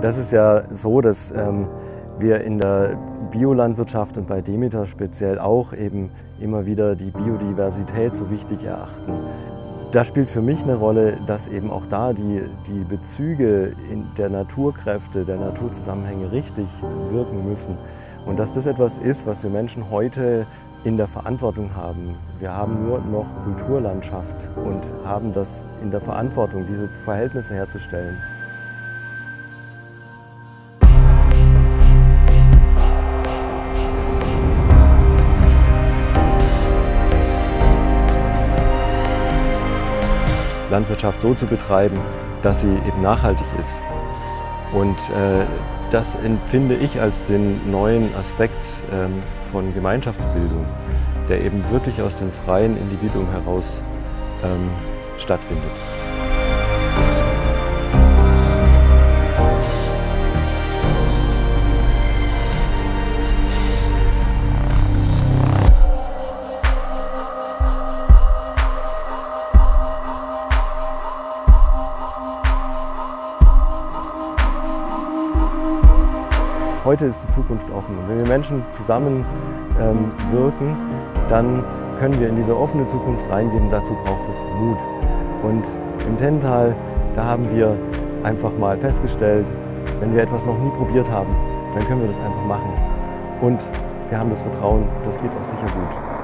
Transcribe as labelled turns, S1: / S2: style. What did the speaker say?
S1: Das ist ja so, dass ähm, wir in der Biolandwirtschaft und bei Demeter speziell auch eben immer wieder die Biodiversität so wichtig erachten. Da spielt für mich eine Rolle, dass eben auch da die, die Bezüge der Naturkräfte, der Naturzusammenhänge richtig wirken müssen. Und dass das etwas ist, was wir Menschen heute in der Verantwortung haben. Wir haben nur noch Kulturlandschaft und haben das in der Verantwortung, diese Verhältnisse herzustellen. Landwirtschaft so zu betreiben, dass sie eben nachhaltig ist. Und äh, das empfinde ich als den neuen Aspekt ähm, von Gemeinschaftsbildung, der eben wirklich aus dem freien Individuum heraus ähm, stattfindet. Heute ist die Zukunft offen. Und wenn wir Menschen zusammen ähm, dann können wir in diese offene Zukunft reingehen. Dazu braucht es Mut. Und im Tental, da haben wir einfach mal festgestellt, wenn wir etwas noch nie probiert haben, dann können wir das einfach machen. Und wir haben das Vertrauen, das geht auch sicher gut.